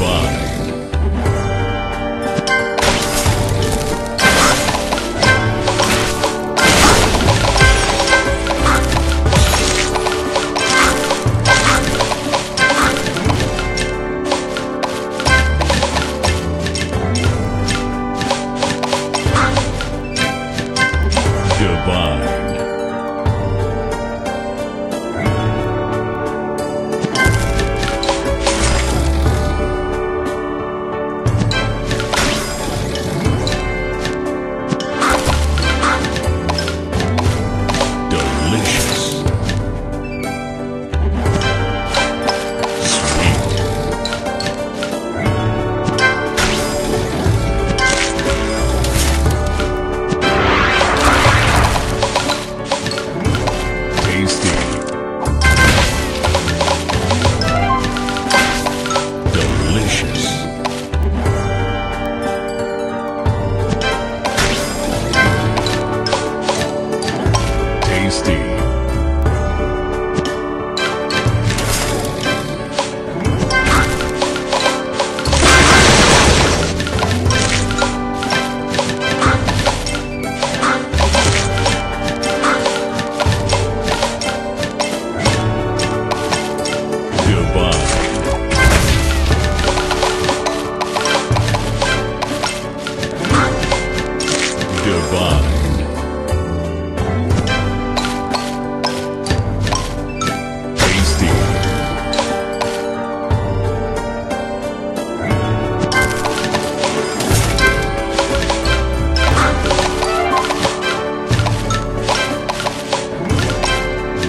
Goodbye. divine.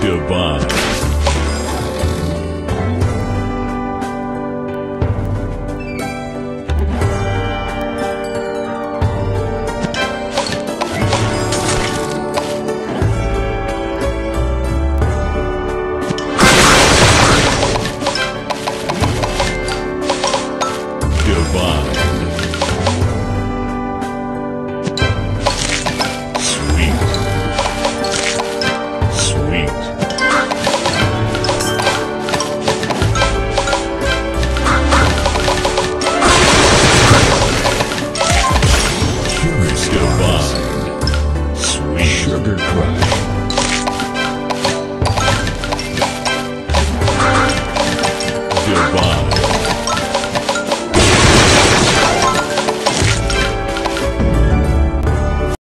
divine. Divine.